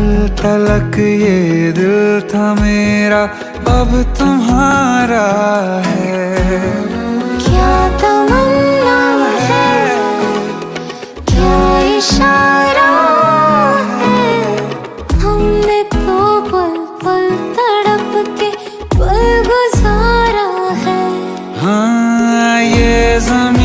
कल तलक ये दिल था मेरा अब तुम्हारा है। क्या तमन्ना है? क्या इशारा है? हमने तो पल पल तड़प के पल गुजारा है। हाँ ये ज़मीन